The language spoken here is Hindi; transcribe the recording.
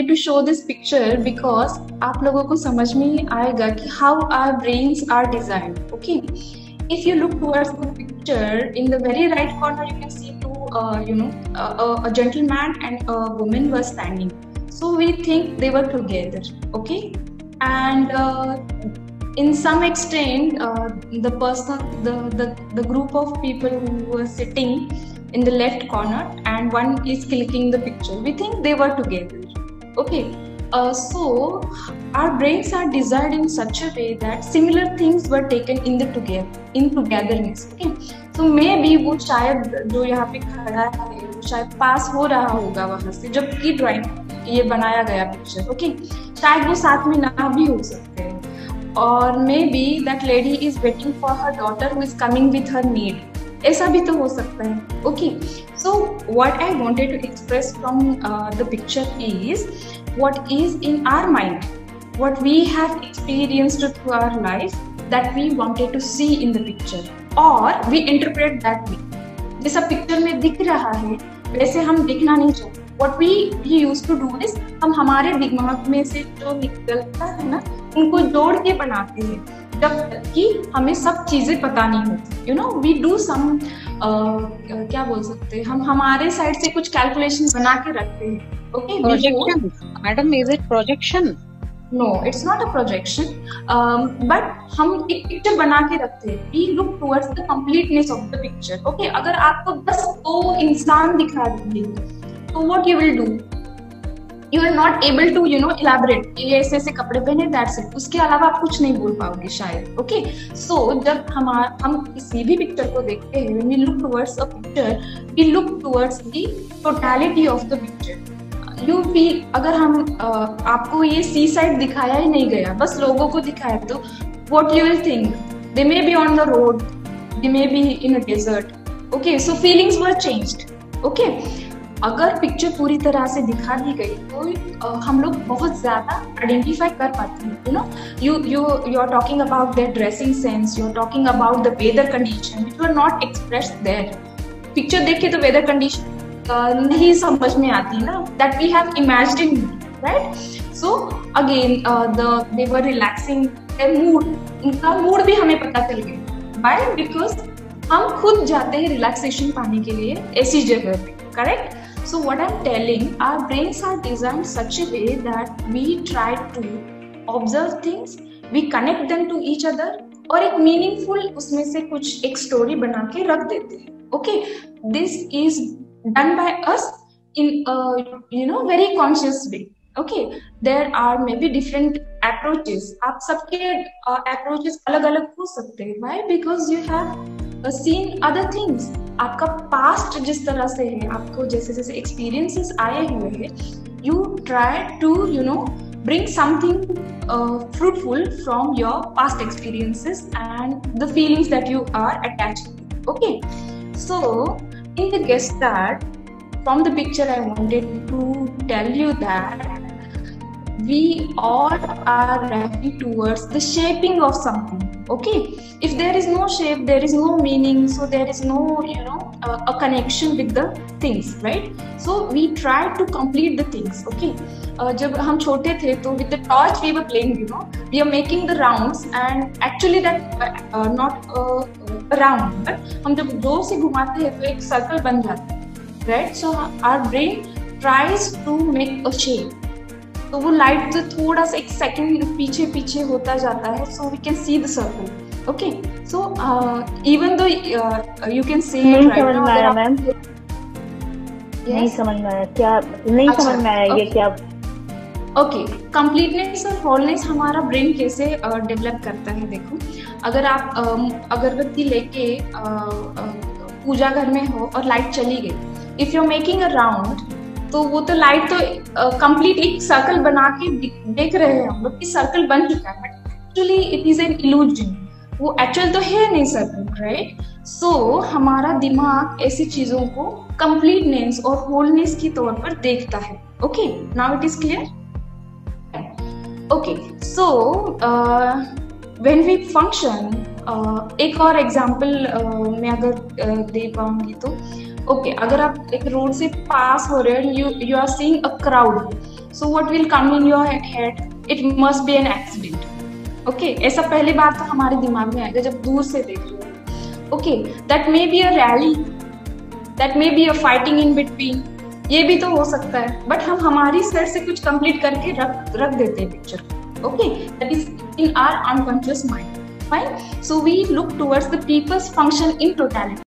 wanted to show this picture because आप लोगों को समझ में आएगा कि how our brains are designed. Okay, if you look towards the picture, in the very right corner you can see two, uh, you know, a, a gentleman and a woman were standing. So we think they were together. Okay, and uh, in some extent, uh, the person, the, the the group of people who were sitting in the left corner and one is clicking the picture we think they were together Okay uh, so our brains are designed in such a way that similar things were taken in the together in togetherness okay so maybe वो शायद जो यहाँ पे खड़ा है वो शायद पास हो रहा होगा वहाँ से जबकि ड्राइंग ये बनाया गया पिक्चर ओके okay? शायद वो साथ में ना भी हो सकते हैं और maybe that lady is waiting for her daughter who is coming with her need ऐसा भी तो हो सकता है। Okay so what I wanted to express from the picture is what is in our mind what we have experienced through our life that we wanted to see in the picture, or we interpret that way जैसा पिक्चर में दिख रहा है, वैसे हम दिखना नहीं चाहते। What we we use to do this हम हमारे दिमाग में से जो निकलता है ना, उनको जोड़ के बनाते हैं। जब तक कि हमें सब चीज़ें पता नहीं होती। You know we do some क्या बोल सकते हैं? हम हमारे साइड से कुछ कैलकुलेशन बना के रखते हैं। Okay madam is it projection no it's not a projection but हम एक पिक्चर बना के रखते हैं। We look towards the completeness of the picture okay अगर आपको बस दो इंसान दिखा देंगे तो what you will do you are not able to you know elaborate ये ऐसे ऐसे कपड़े पहने दैट्स इट उसके अलावा आप कुछ नहीं बोल पाओगे शायद ओके सो जब हमारा हम किसी भी पिक्चर को देखते हैं we look towards a picture we look towards the totality of the picture you feel अगर हम आपको ये सी साइड दिखाया ही नहीं गया, बस लोगों को दिखाया तो what you will think they may be on the road they may be in a desert okay so feelings were changed okay अगर पिक्चर पूरी तरह से दिखा दी गई तो हम लोग बहुत ज़्यादा आइडेंटिफाई कर पाते हैं you know you you you are talking about their dressing sense you are talking about the weather condition which are not express their picture देख के तो वेदर कंडीशन नहीं समझ में आती ना that we have imagine right so again the they were relaxing mood उनका मूड भी हमें पता चल गया। बाय बिकॉज़ हम खुद जाते हैं रिलैक्सेशन पाने के लिए ऐसी जगह पे correct So what I'm telling, our brains are designed such a way that we try to observe things, we connect them to each other और एक मीनिंगफुल उसमें से कुछ एक स्टोरी बना के रख देते हैं। Okay this is done by us in you know very conscious way okay there are maybe different approaches आप सबके अप्रोचेस uh, अलग अलग हो सकते हैं। Why because you have seen other things आपका पास्ट जिस तरह से है आपको जैसे जैसे एक्सपीरियंसेस आए हुए हैं you try to you know bring something uh, fruitful from your past experiences and the feelings that you are attached to okay so in the guest that from the picture i wanted to tell you that we all are driving towards the shaping of something Okay if there is no shape there is no meaning so there is no you know uh, a connection with the things right so we try to complete the things okay uh, जब हम छोटे थे तो with the torch we were playing you know we are making the rounds and actually that uh, not uh, round but हम जब ज़ोर से घुमाते हैं तो एक सर्कल बन जाता है right so our brain tries to make a shape तो वो लाइट जो थोड़ा सा एक सेकेंड पीछे पीछे होता जाता है so we can see the circle okay so even though you can see नहीं समझ में आया मैम। नहीं समझ में आया। क्या नहीं अच्छा, समझ में आया ये क्या? ओके कंप्लीटनेस और होलनेस हमारा ब्रेन कैसे डेवलप uh, करता है देखो। अगर आप um, अगरबत्ती लेके uh, uh, पूजा घर में हो और लाइट चली गई if you are making a round तो वो तो लाइट तो कंप्लीट एक सर्कल बना के देख रहे हैं हम लोग कि सर्कल बन चुका है actually it is an illusion वो एक्चुअल तो है नहीं सर्कल राइट सो हमारा दिमाग ऐसी चीज़ों को कंप्लीटनेस और होलनेस की तौर पर देखता है okay now it is clear okay so when we function एक और एग्ज़ाम्पल मैं अगर दे पाऊँगी तो। ओके अगर आप एक रोड से पास हो रहे हो you you are seeing a crowd so what will come in your head it must be an accident okay ऐसा पहली बार तो हमारे दिमाग में आएगा जब दूर से देख रहे हो। Okay that may be a rally that may be a fighting in between ये भी तो हो सकता है बट हम हमारी सर से कुछ कंप्लीट करके रख रख देते हैं picture okay that is in our unconscious mind fine. So we look towards the people's function in totality